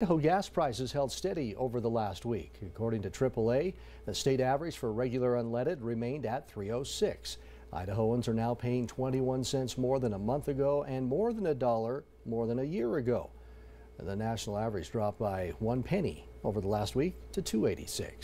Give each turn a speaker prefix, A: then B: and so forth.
A: Idaho gas prices held steady over the last week. According to AAA, the state average for regular unleaded remained at 306. Idahoans are now paying 21 cents more than a month ago and more than a dollar more than a year ago. The national average dropped by one penny over the last week to 286.